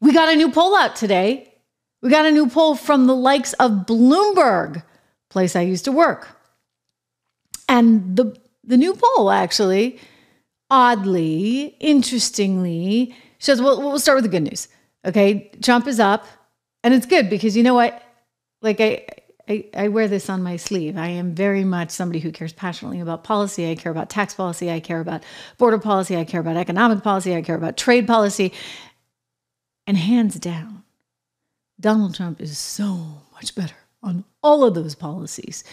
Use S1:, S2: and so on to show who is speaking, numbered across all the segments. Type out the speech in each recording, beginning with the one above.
S1: We got a new poll out today. We got a new poll from the likes of Bloomberg, place I used to work. And the the new poll actually oddly, interestingly, shows well, we'll start with the good news. Okay, Trump is up, and it's good because you know what? Like I, I, I wear this on my sleeve. I am very much somebody who cares passionately about policy. I care about tax policy. I care about border policy. I care about economic policy. I care about trade policy. And hands down, Donald Trump is so much better on all of those policies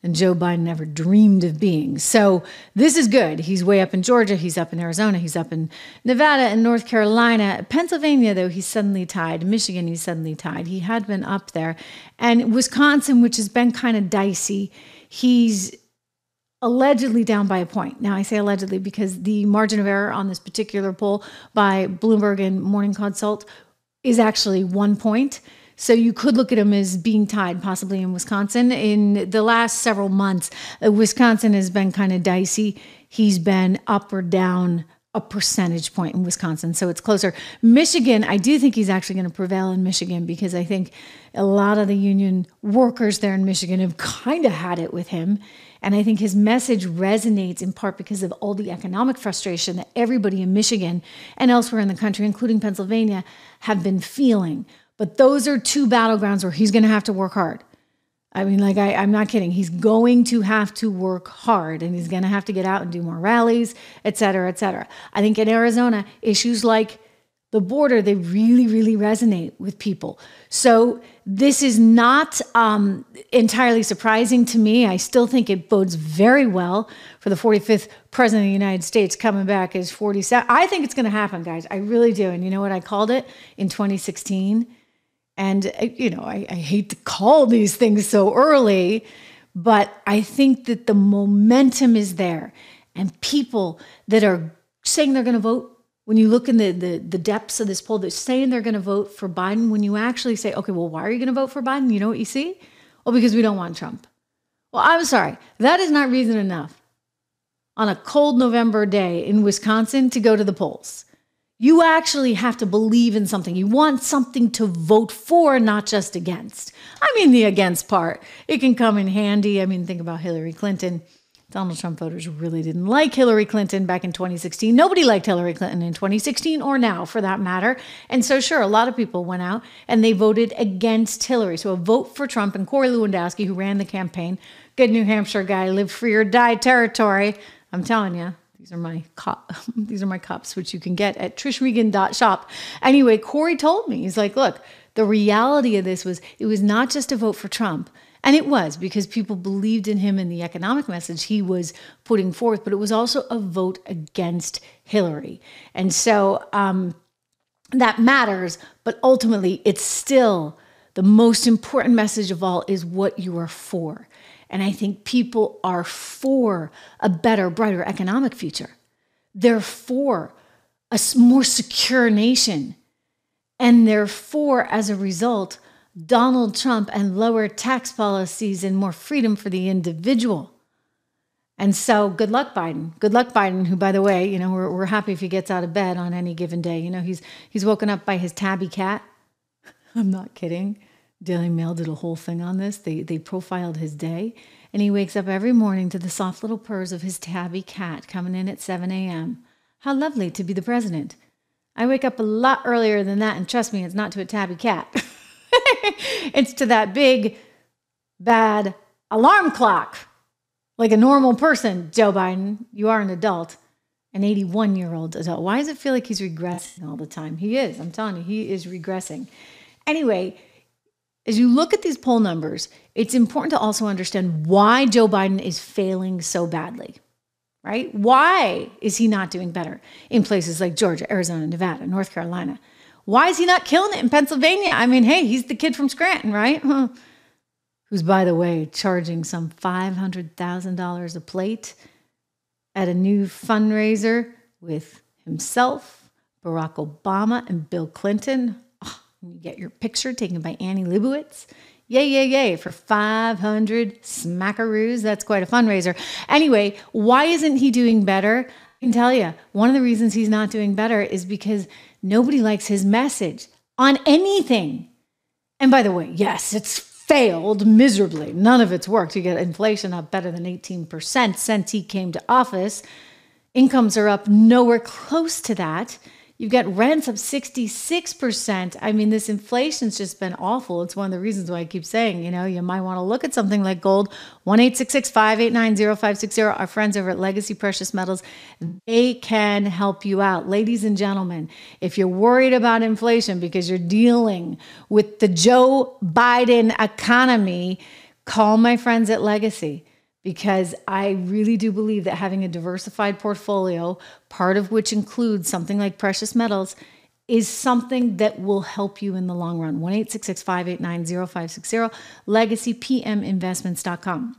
S1: than Joe Biden never dreamed of being. So this is good. He's way up in Georgia, he's up in Arizona, he's up in Nevada and North Carolina. Pennsylvania, though, he's suddenly tied. Michigan, he's suddenly tied. He had been up there. And Wisconsin, which has been kind of dicey, he's allegedly down by a point. Now, I say allegedly because the margin of error on this particular poll by Bloomberg and Morning Consult is actually one point. So you could look at him as being tied possibly in Wisconsin. In the last several months, uh, Wisconsin has been kind of dicey. He's been up or down a percentage point in Wisconsin, so it's closer. Michigan, I do think he's actually going to prevail in Michigan because I think a lot of the union workers there in Michigan have kind of had it with him. And I think his message resonates in part because of all the economic frustration that everybody in Michigan and elsewhere in the country, including Pennsylvania, have been feeling. But those are two battlegrounds where he's going to have to work hard. I mean, like, I, I'm not kidding. He's going to have to work hard and he's going to have to get out and do more rallies, et cetera, et cetera. I think in Arizona, issues like the border, they really, really resonate with people. So this is not um, entirely surprising to me. I still think it bodes very well for the 45th president of the United States coming back as 47. I think it's going to happen, guys. I really do. And you know what I called it in 2016? And, uh, you know, I, I hate to call these things so early, but I think that the momentum is there. And people that are saying they're going to vote, when you look in the, the, the depths of this poll, they're saying they're going to vote for Biden. When you actually say, okay, well, why are you going to vote for Biden? You know what you see? Well, because we don't want Trump. Well, I'm sorry. That is not reason enough on a cold November day in Wisconsin to go to the polls. You actually have to believe in something. You want something to vote for, not just against. I mean, the against part, it can come in handy. I mean, think about Hillary Clinton. Donald Trump voters really didn't like Hillary Clinton back in 2016. Nobody liked Hillary Clinton in 2016 or now for that matter. And so, sure, a lot of people went out and they voted against Hillary. So, a vote for Trump and Corey Lewandowski, who ran the campaign, good New Hampshire guy, live free or die territory. I'm telling you, these are my cop, these are my cups, which you can get at trishregan.shop. Anyway, Corey told me, he's like, look, the reality of this was it was not just a vote for Trump. And it was because people believed in him and the economic message he was putting forth, but it was also a vote against Hillary. And so um, that matters, but ultimately, it's still the most important message of all is what you are for. And I think people are for a better, brighter economic future. They're for a more secure nation. And therefore, as a result, Donald Trump and lower tax policies and more freedom for the individual. And so, good luck, Biden. Good luck, Biden. Who, by the way, you know, we're, we're happy if he gets out of bed on any given day. You know, he's he's woken up by his tabby cat. I'm not kidding. Daily Mail did a whole thing on this. They they profiled his day, and he wakes up every morning to the soft little purrs of his tabby cat coming in at 7 a.m. How lovely to be the president. I wake up a lot earlier than that, and trust me, it's not to a tabby cat. it's to that big, bad alarm clock. Like a normal person, Joe Biden, you are an adult, an 81 year old adult. Why does it feel like he's regressing all the time? He is. I'm telling you, he is regressing. Anyway, as you look at these poll numbers, it's important to also understand why Joe Biden is failing so badly, right? Why is he not doing better in places like Georgia, Arizona, Nevada, North Carolina? Why is he not killing it in Pennsylvania? I mean, hey, he's the kid from Scranton, right? Who's, by the way, charging some $500,000 a plate at a new fundraiser with himself, Barack Obama, and Bill Clinton. You get your picture taken by Annie Leibovitz. Yay, yay, yay for 500 smackaroos. That's quite a fundraiser. Anyway, why isn't he doing better? I can tell you, one of the reasons he's not doing better is because nobody likes his message. on anything. And by the way, yes, it's failed miserably. None of it's worked. You get inflation up better than 18% since he came to office. Incomes are up nowhere close to that. You've got rents up 66%. I mean, this inflation's just been awful. It's one of the reasons why I keep saying, you know, you might want to look at something like gold. 1 560 Our friends over at Legacy Precious Metals, they can help you out. Ladies and gentlemen, if you're worried about inflation because you're dealing with the Joe Biden economy, call my friends at Legacy because I really do believe that having a diversified portfolio, part of which includes something like precious metals, is something that will help you in the long run. 1 589 0560, legacypminvestments.com.